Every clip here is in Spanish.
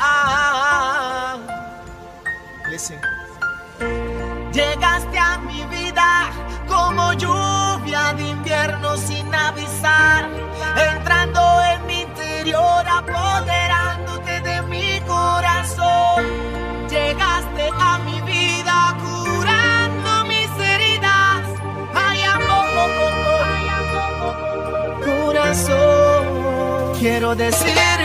Ah, listen. Llegaste a mi vida como lluvia de invierno sin avisar. quiero decir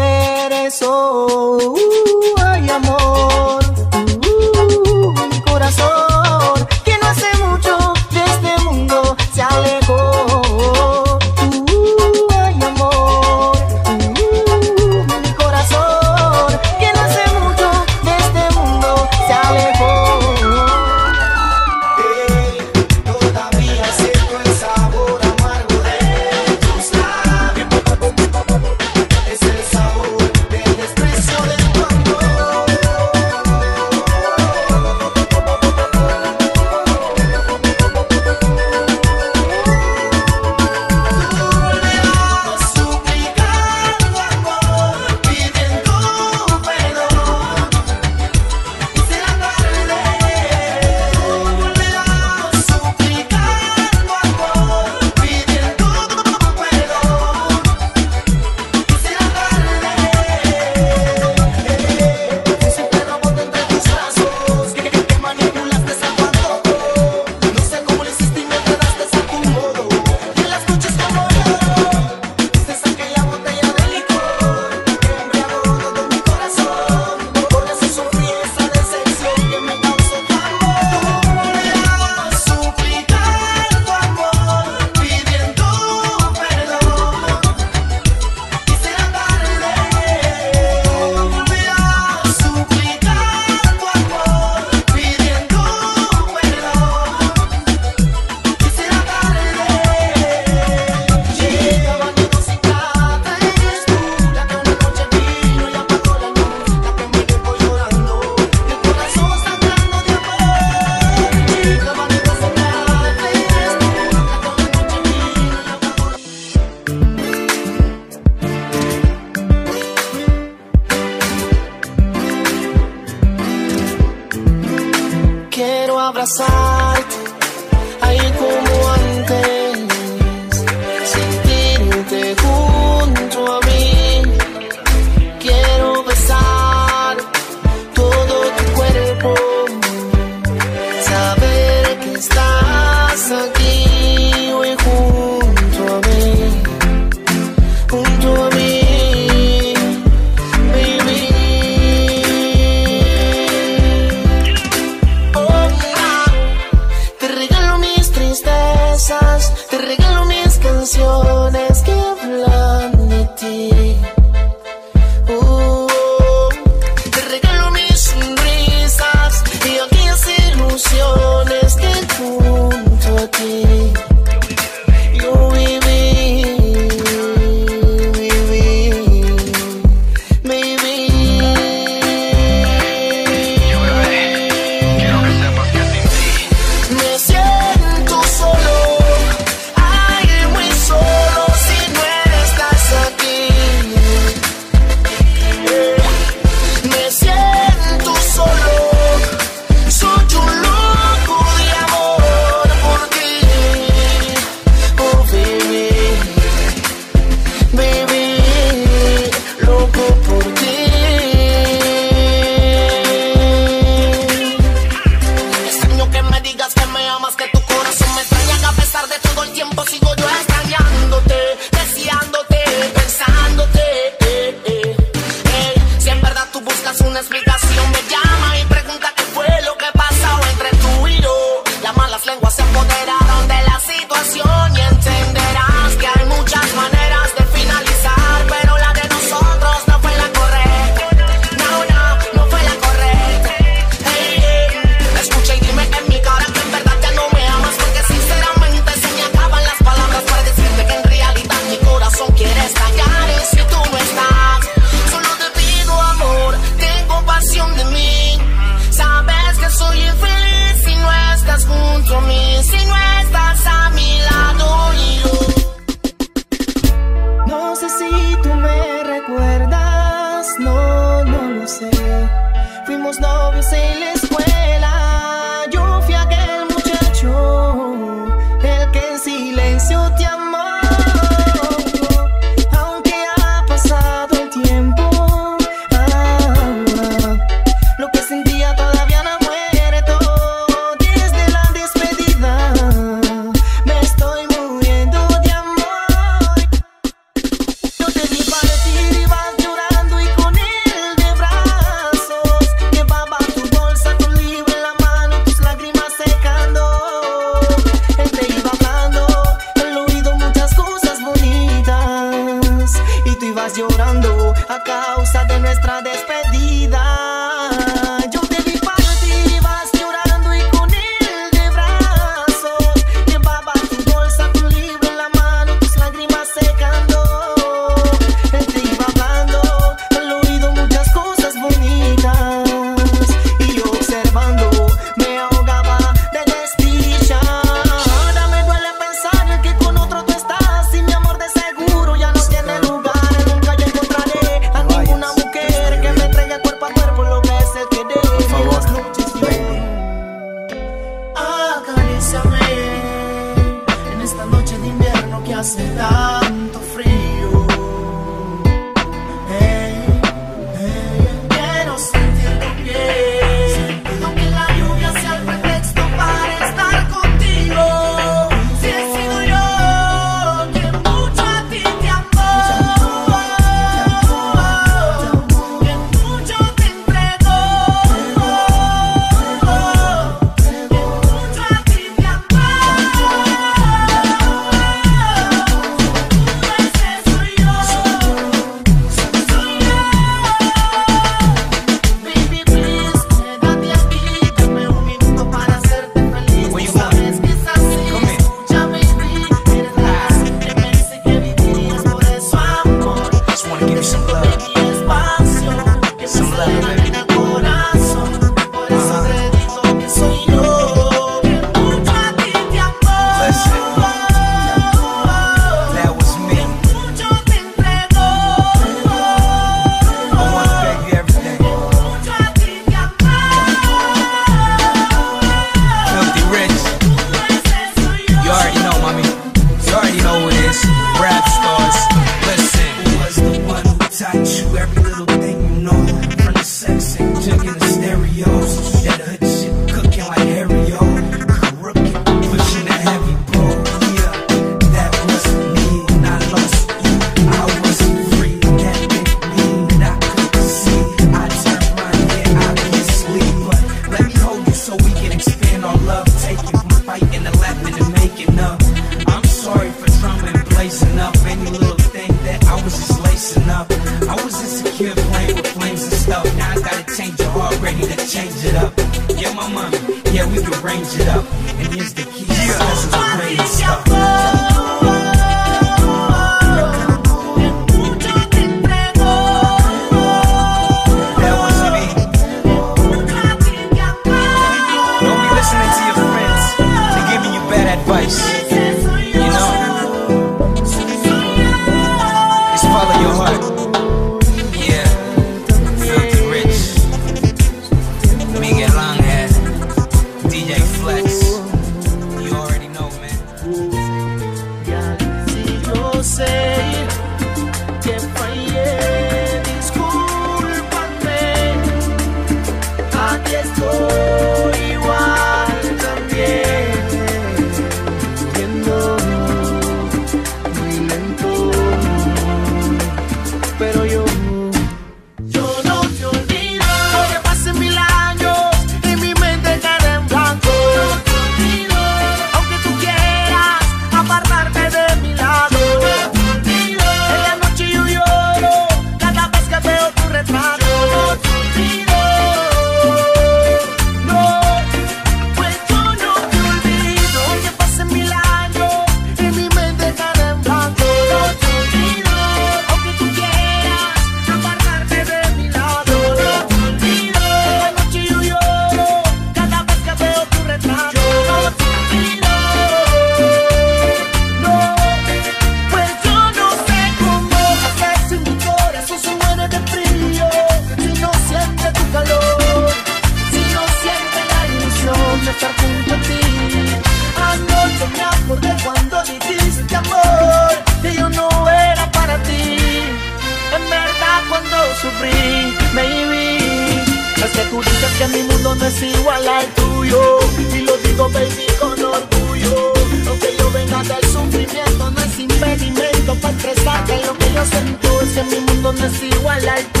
los en que mi mundo no es igual al tuyo.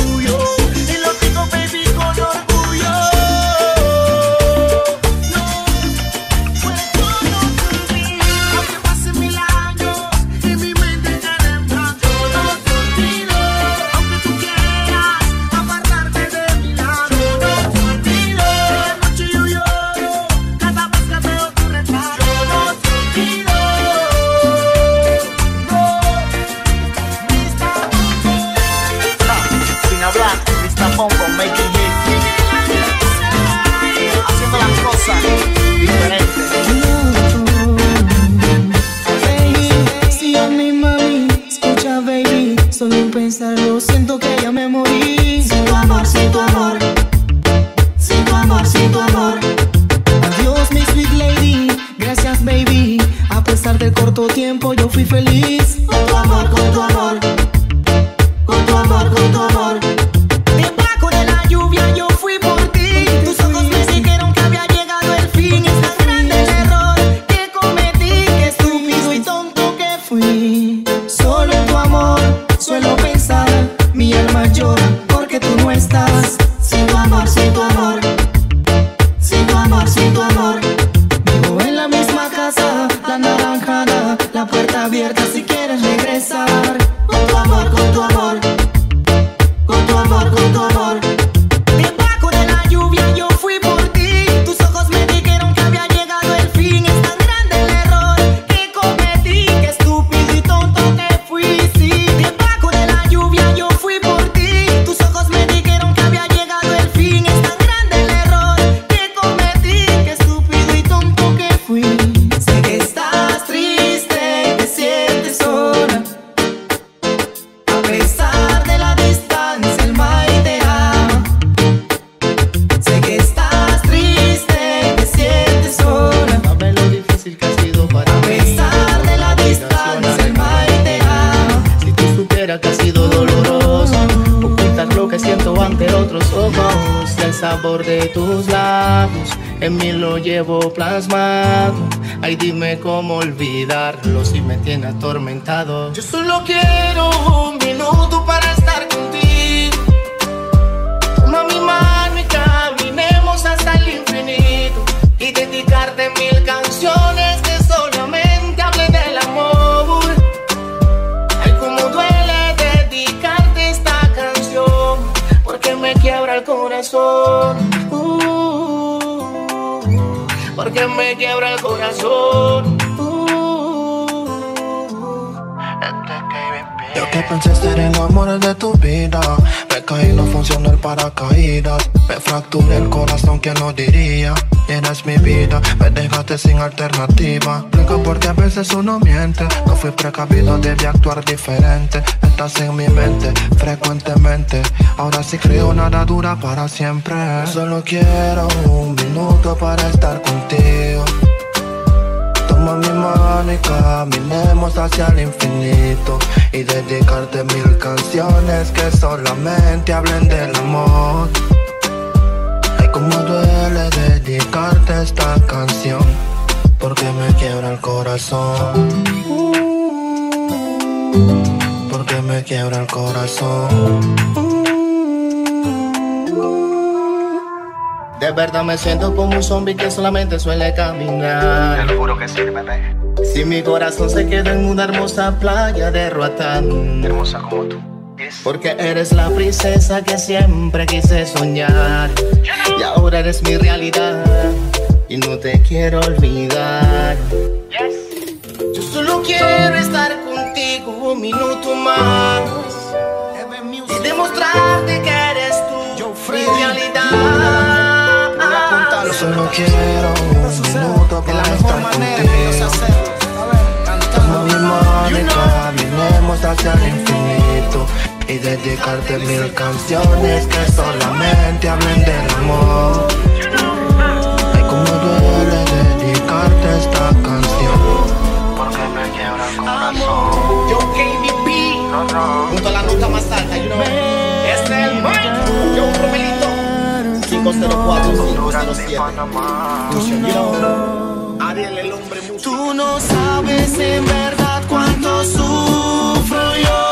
Tiene atormentado. Yo solo quiero paracaídas. Me fracturé el corazón, ¿quién lo diría? Eres mi vida, me dejaste sin alternativa. Explico porque a veces uno miente. No fui precavido, debí actuar diferente. Estás en mi mente, frecuentemente. Ahora sí creo nada dura para siempre. Solo quiero un minuto para estar contigo. Toma mi mano y caminemos hacia el infinito Y dedicarte mil canciones que solamente hablen del amor Ay, cómo duele dedicarte esta canción Porque me quiebra el corazón Porque me quiebra el corazón De verdad me siento como un zombie que solamente suele caminar. Te lo juro que sí, bebé. Si mi corazón se queda en una hermosa playa de Roatán. Hermosa como tú. Porque eres la princesa que siempre quise soñar. Y ahora eres mi realidad. Y no te quiero olvidar. Yo solo quiero estar contigo un minuto más. Y demostrarte que eres tú mi realidad. Yo solo quiero un minuto para estar contigo Y caminemos hacia el infinito Y dedicarte mil canciones que solamente hablen del amor Ay, cómo duele dedicarte esta canción Porque me quiebra el corazón. Yo KBP junto a la nota más alta, you know. Es el Mike, yo Romelito. 504 507. Fusion, you know. Ariel el hombre música. Tú no sabes en verdad cuánto sufro yo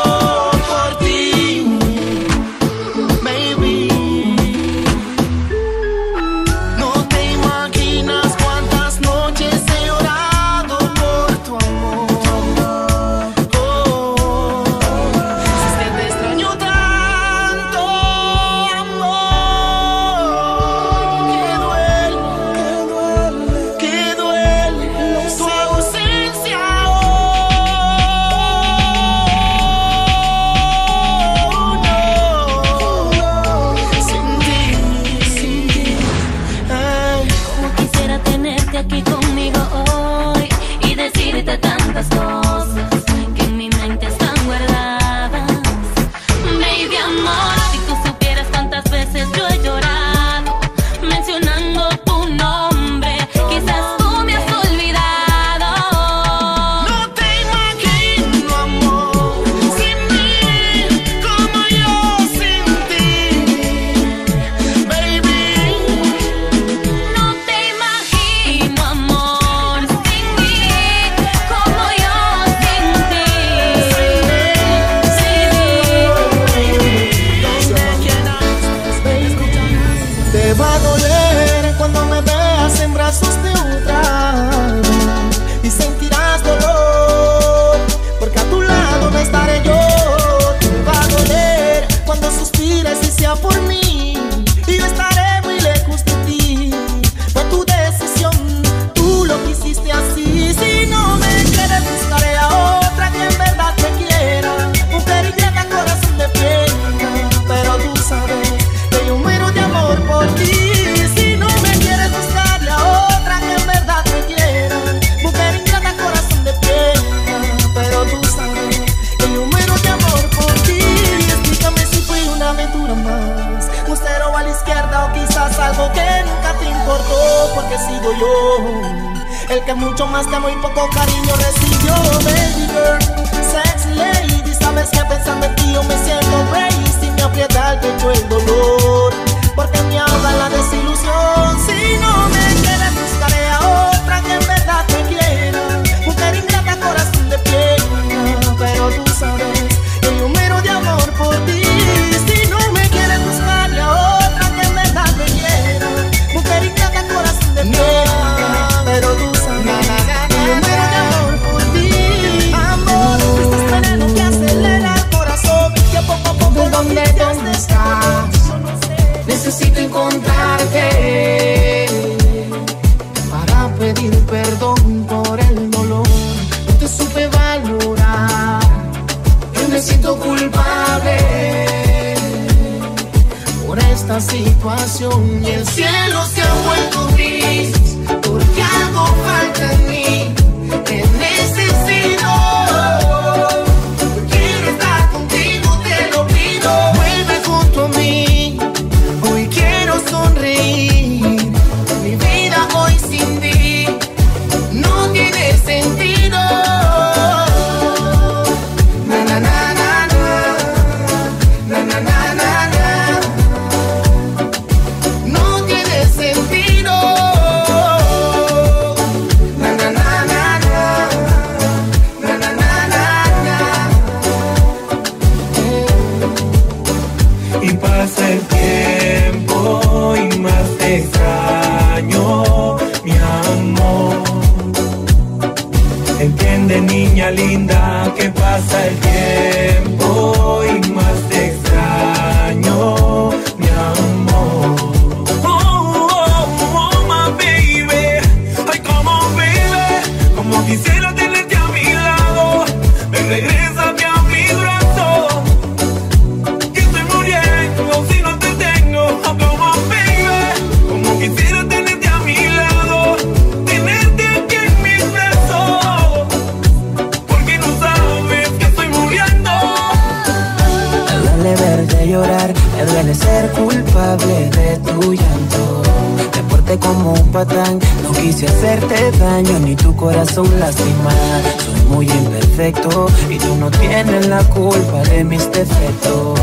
quise hacerte daño ni tu corazón lastimar. Soy muy imperfecto y tú no tienes la culpa de mis defectos.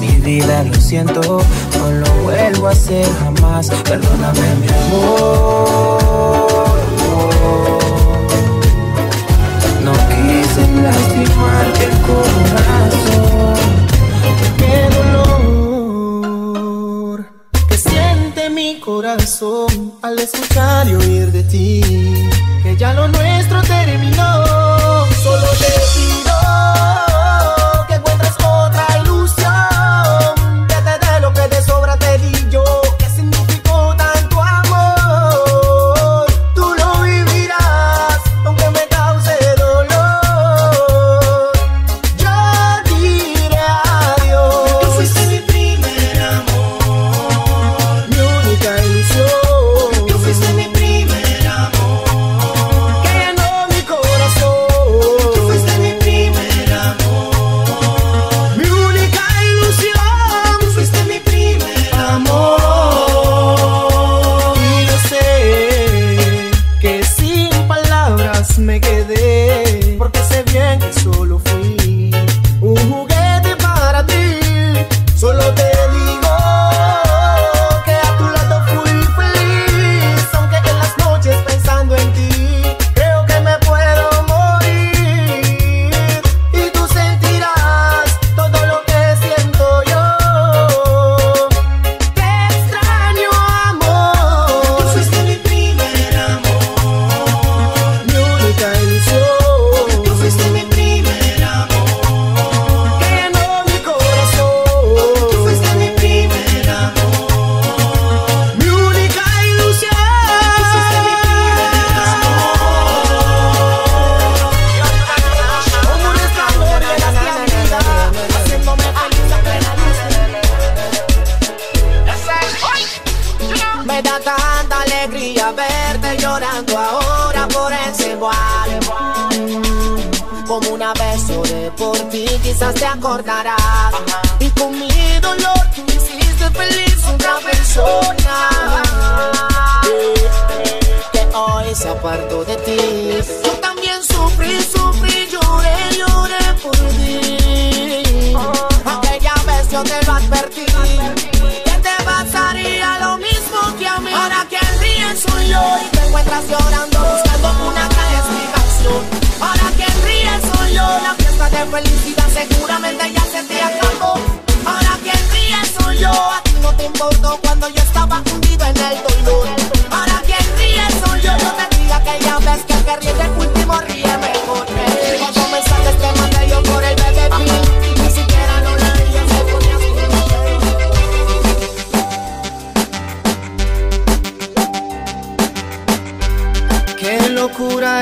Mi vida lo siento, no lo vuelvo a hacer jamás. Perdóname mi amor. No quise lastimarte el corazón. Qué dolor que siente mi corazón al escuchar y oír de ti, que ya lo nuestro terminó.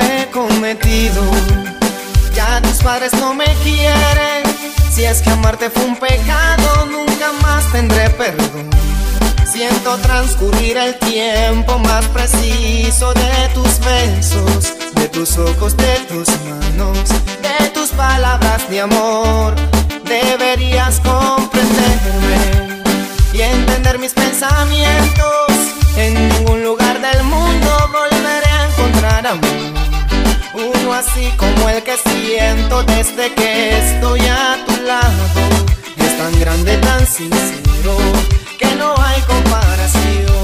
He cometido. Ya tus padres no me quieren. Si es que amarte fue un pecado, nunca más tendré perdón. Siento transcurrir el tiempo más preciso de tus besos, de tus ojos, de tus manos, de tus palabras de amor. Deberías comprenderme y entender mis pensamientos. En ningún lugar del mundo volveré a encontrar amor. Uno así como el que siento desde que estoy a tu lado. Es tan grande, tan sincero, que no hay comparación.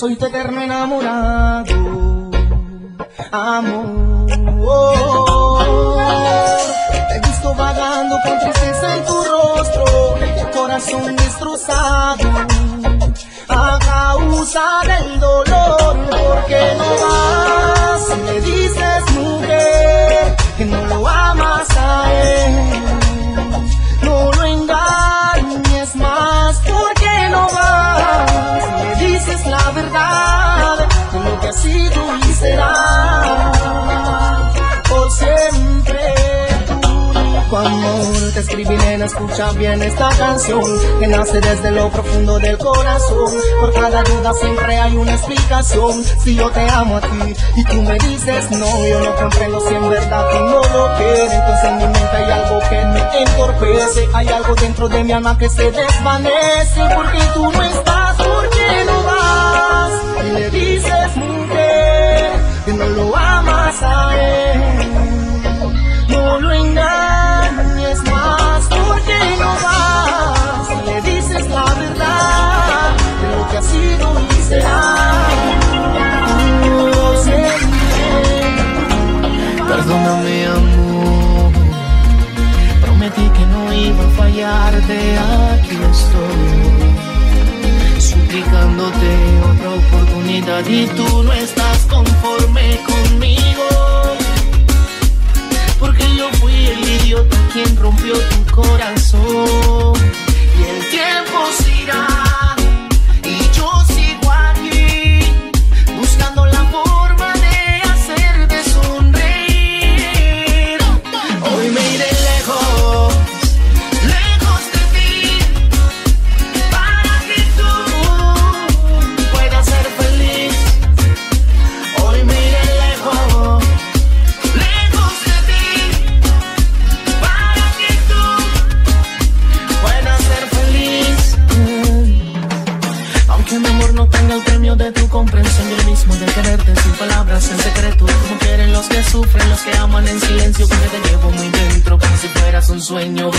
Soy tu eterno enamorado. Escucha bien esta canción que nace desde lo profundo del corazón. Por cada duda siempre hay una explicación. Si yo te amo a ti y tú me dices no, yo no comprendo si en verdad tú no lo quieres. Entonces en mi mente hay algo que me entorpece. Hay algo dentro de mi alma que se desvanece. Porque tú no estás, porque no vas. Y le dices mujer que no lo amas a él. No vas. Y le dices la verdad lo que ha sido y será. Perdóname amor, prometí que no iba a fallarte, aquí estoy, suplicándote otra oportunidad y tú no estás conforme quien rompió tu corazón sueño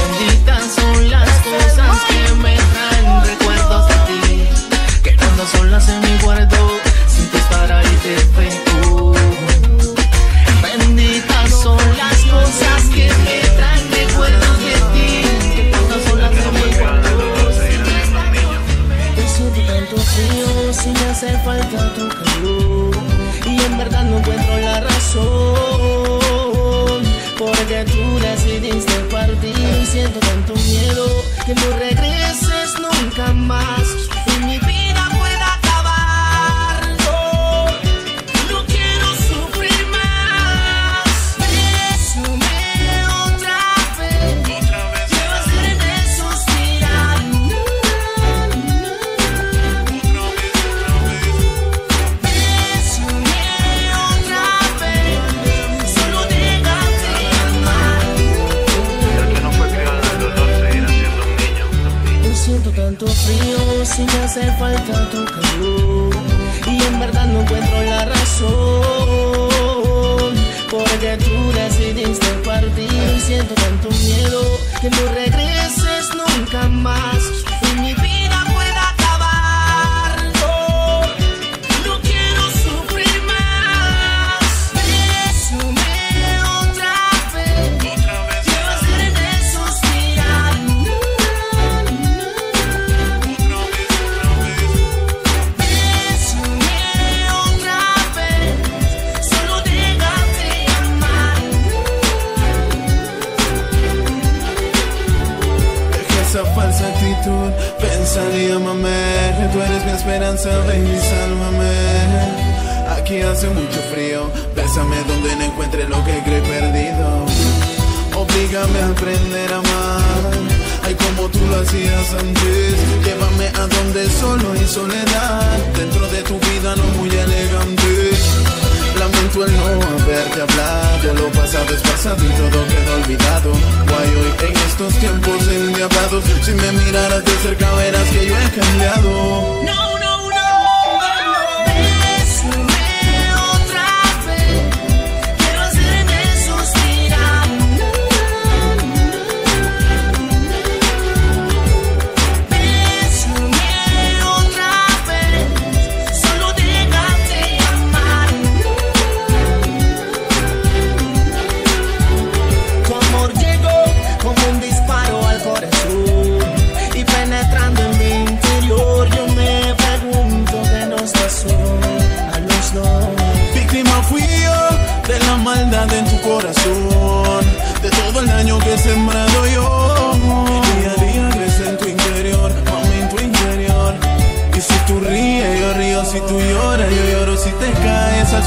aprender a amar. Ay, como tú lo hacías antes. Llévame a donde solo hay soledad. Dentro de tu vida no muy elegante. Lamento el no haberte hablado. Lo pasado es pasado y todo quedó olvidado. Guay, hoy en estos tiempos endiablados. Si me miraras de cerca verás que yo he cambiado. No, no.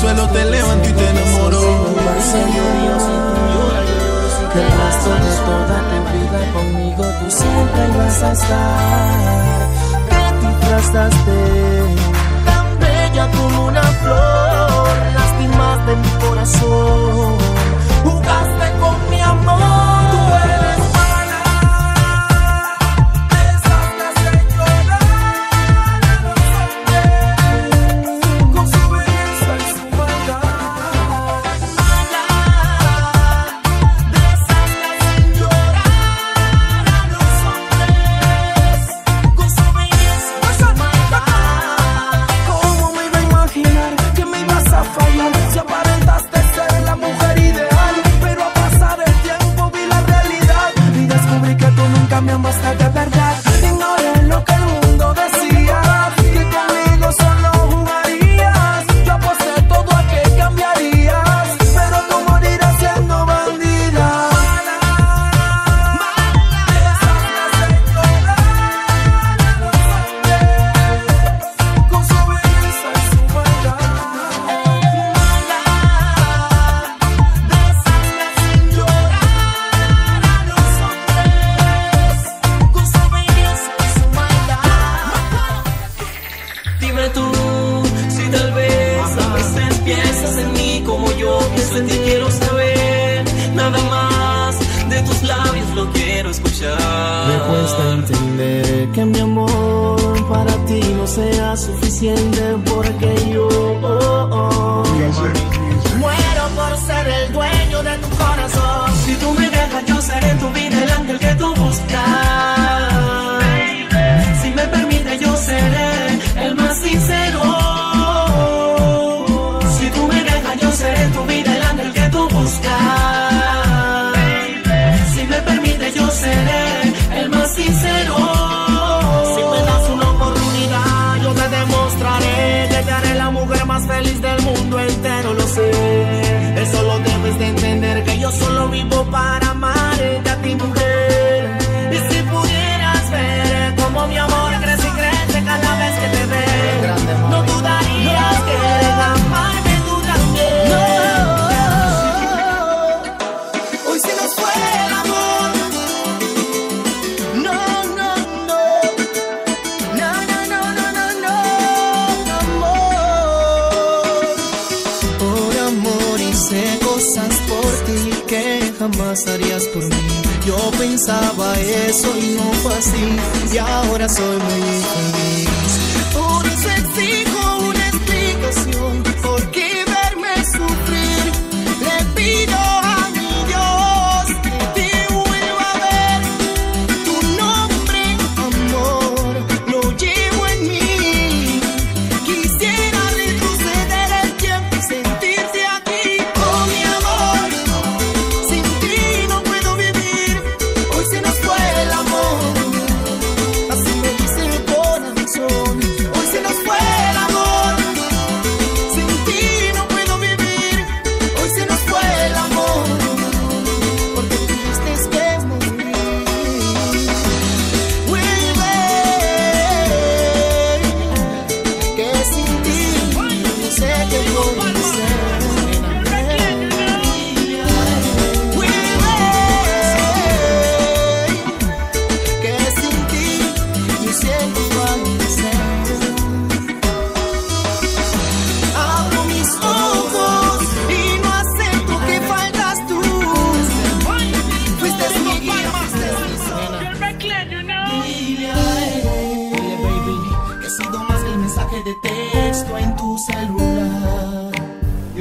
suelo te levanto y te enamoro. Que razones toda tu vida conmigo tú siempre vas a estar. Te disfrazaste tan bella como una flor. sincero. Pensaba eso y no fue así, y ahora soy muy infeliz.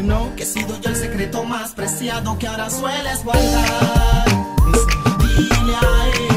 Know, que he sido yo el secreto más preciado que ahora sueles guardar. Dile a él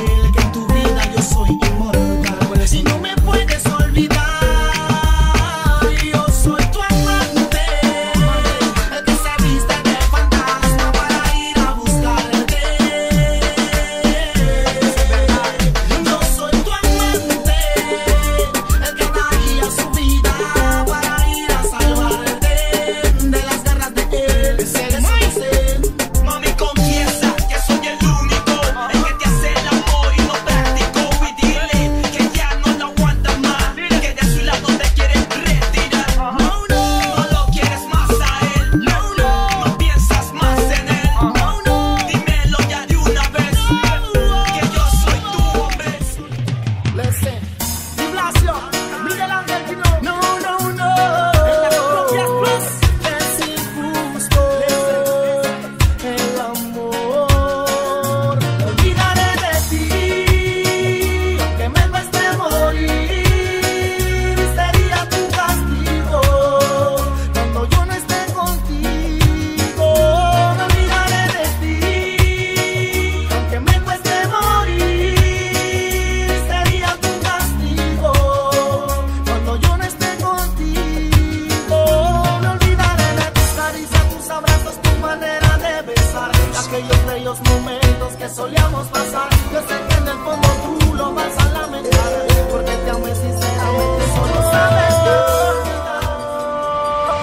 que solíamos pasar. Yo sé que en el fondo tú lo vas a lamentar. Porque te amo y sinceramente solo sabes que.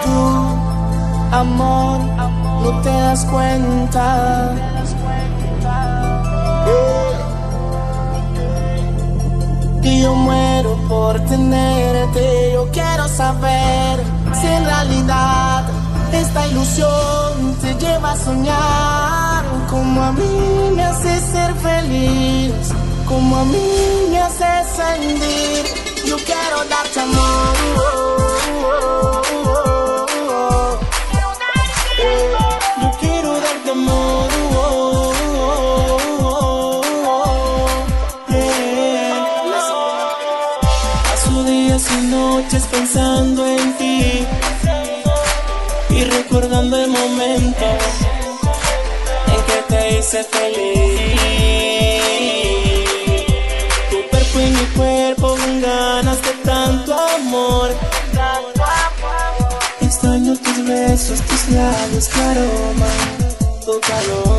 Tú, amor, no te das cuenta. que yo muero por tenerte. Yo quiero saber si en realidad esta ilusión te lleva a soñar. Como a mí me hace ser feliz, como a mí me hace sentir. Yo quiero darte amor. Yo quiero darte amor. Paso días y noches pensando en ti y recordando el momento en hice feliz. Tu cuerpo y mi cuerpo con ganas de tanto amor. Extraño tus besos, tus labios, tu aroma, tu calor.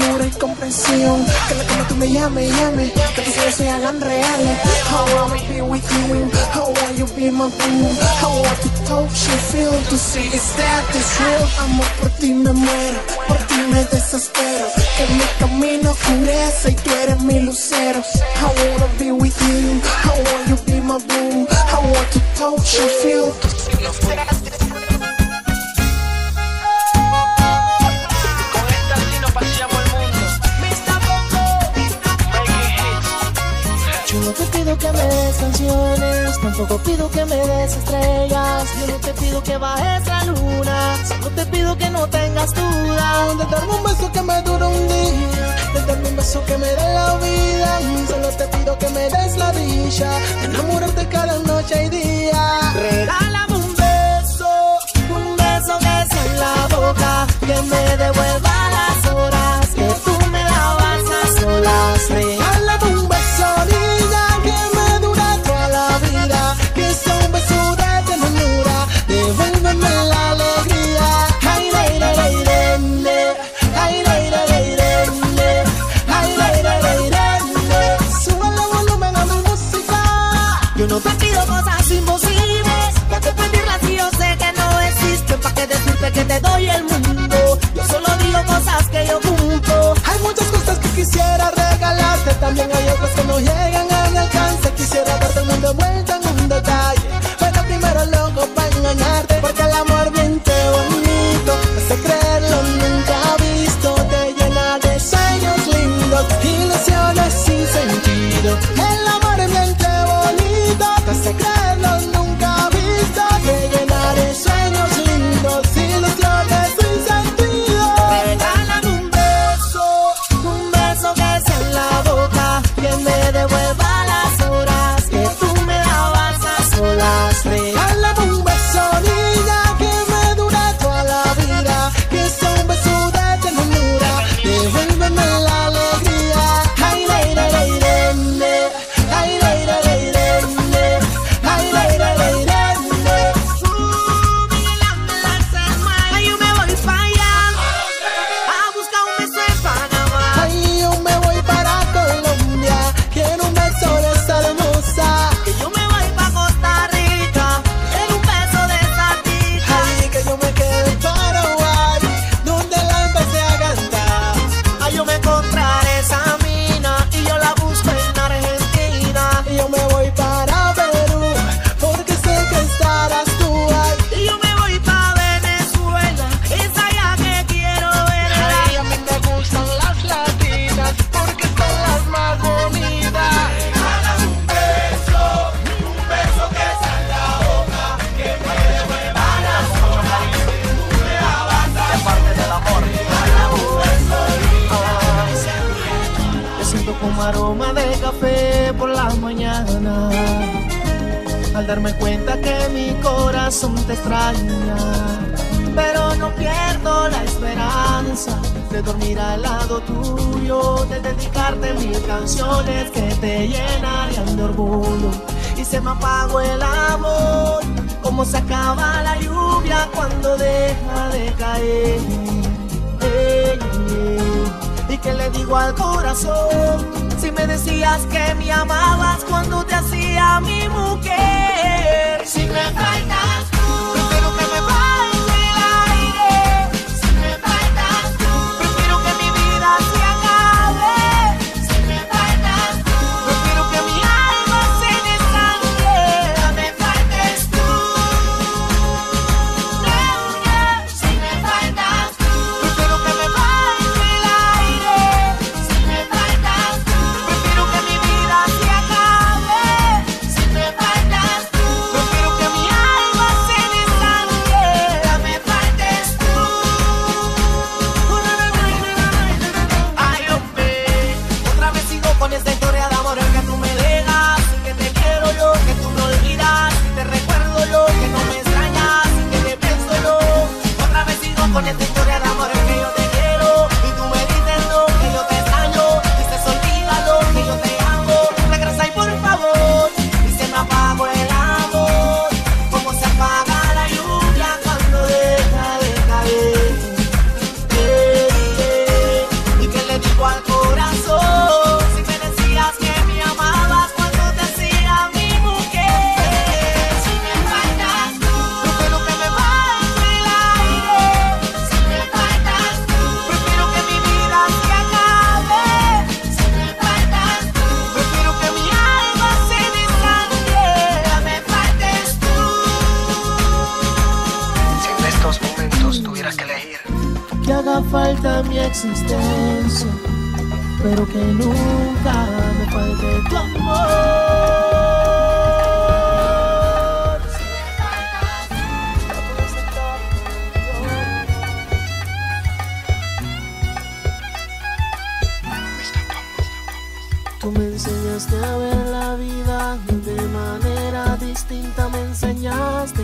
Ternura y comprensión. Que la cama tú me llames, llame, que tus sueños se hagan reales. I wanna be with you, how want you be my boo. I want to touch you, feel to see is that this real. Amor por ti me muero, por ti me desespero. Que mi camino oscurece y tú eres mi lucero. I wanna be with you, how want you be my boo. I want to touch you, feel to Solo pido que me des estrellas. Yo no te pido que bajes la luna. Solo te pido que no tengas duda. De darme un beso que me dure un día. De darme un beso que me dé la vida. Solo te pido que me des la dicha. De enamorarte cada noche y día. Regálame un beso. Un beso que sea en la boca. Que me devuelva las horas. Que tú me dabas a solas. otros que no llegan a mi alcance. Quisiera darte un mundo vuelta en un detalle, pero primero loco para engañarte.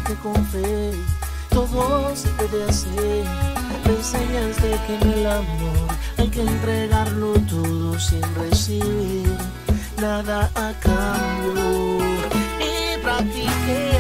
que con fe todo se puede hacer. Me enseñaste que en el amor hay que entregarlo todo sin recibir nada a cambio. Y practiqué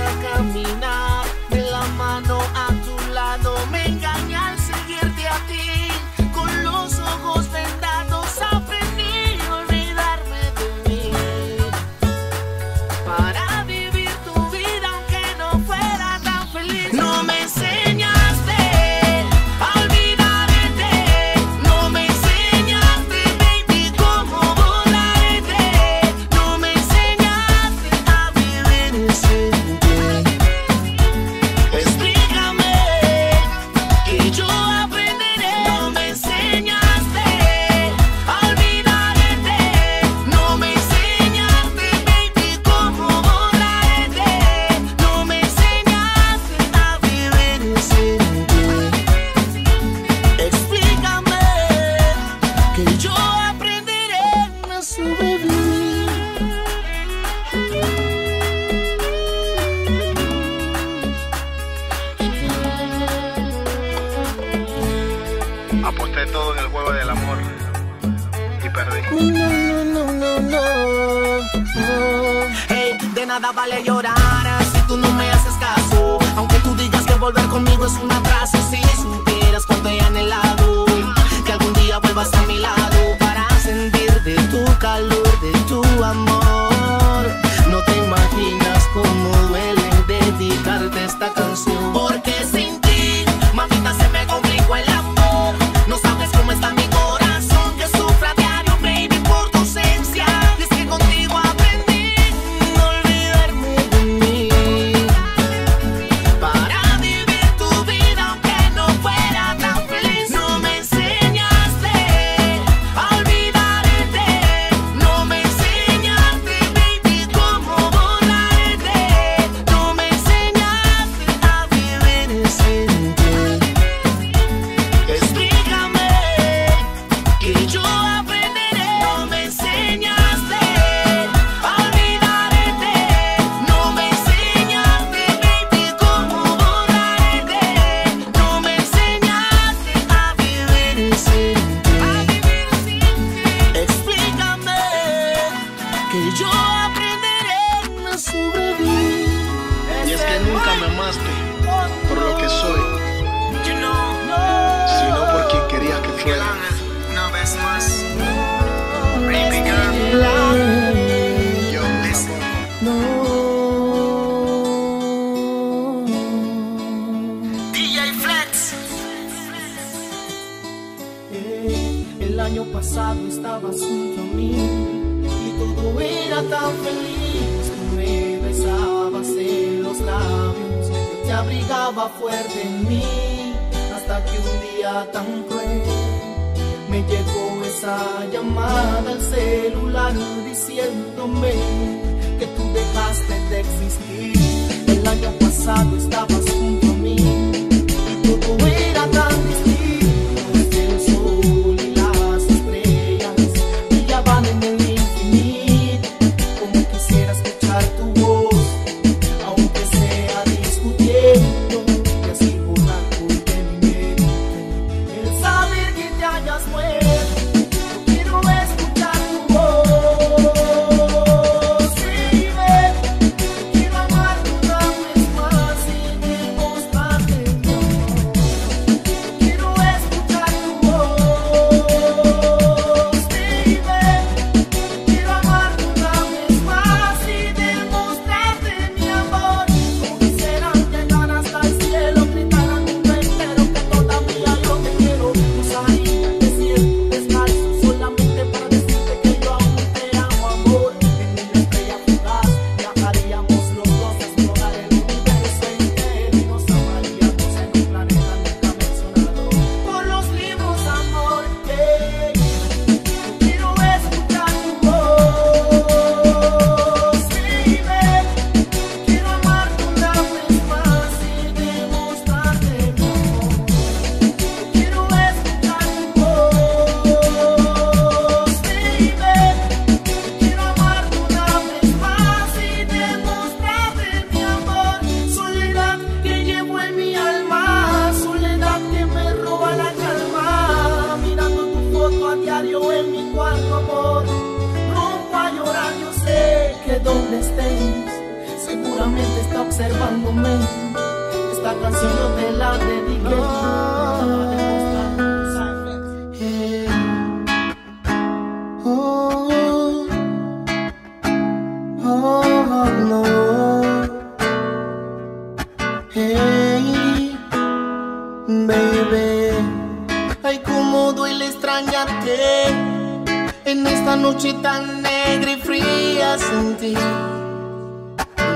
en esta noche tan negra y fría sin ti.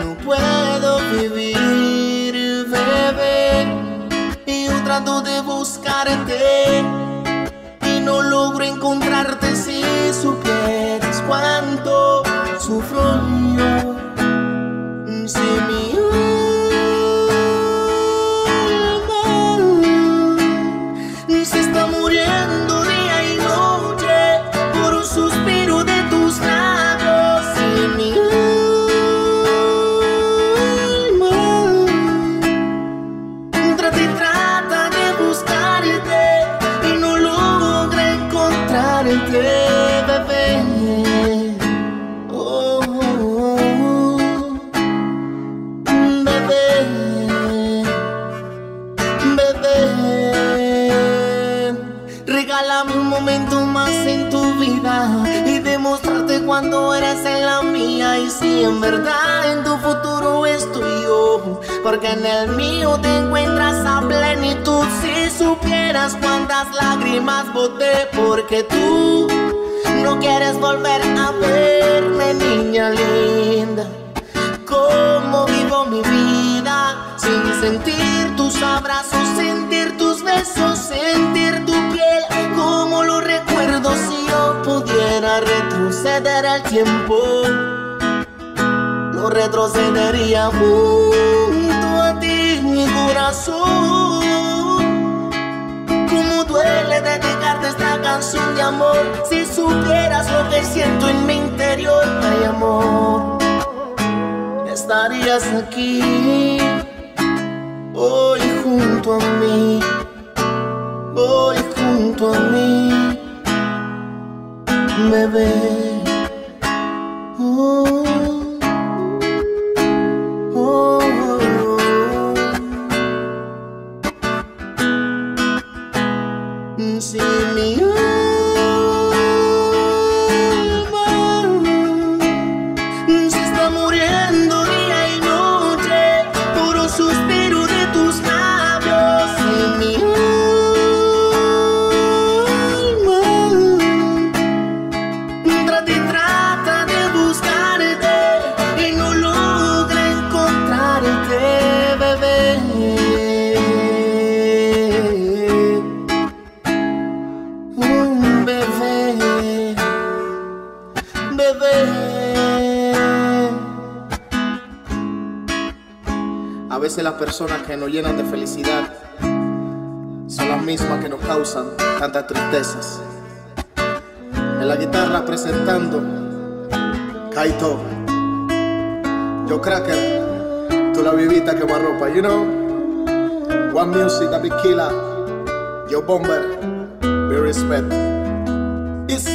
No puedo vivir, bebé. Y yo trato de buscarte y no logro encontrarte si supieras cuánto sufro en verdad en tu futuro estoy yo, porque en el mío te encuentras a plenitud. Si supieras cuántas lágrimas boté porque tú no quieres volver a verme, niña linda. Cómo vivo mi vida sin sentir tus abrazos, sentir tus besos, sentir tu piel. Como lo recuerdo si yo pudiera retroceder el tiempo. Retrocedería junto a ti, mi corazón. Cómo duele dedicarte esta canción de amor. Si supieras lo que siento en mi interior, ay amor estarías aquí hoy junto a mí, hoy junto a mí, bebé. Personas que nos llenan de felicidad son las mismas que nos causan tantas tristezas. En la guitarra presentando Kaito, Yo Cracker, tú la vivita que ropa, you know. One Music, David Killa, Yo Bomber, be respect. It's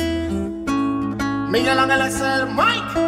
Miguel Ángel Excel, Mike.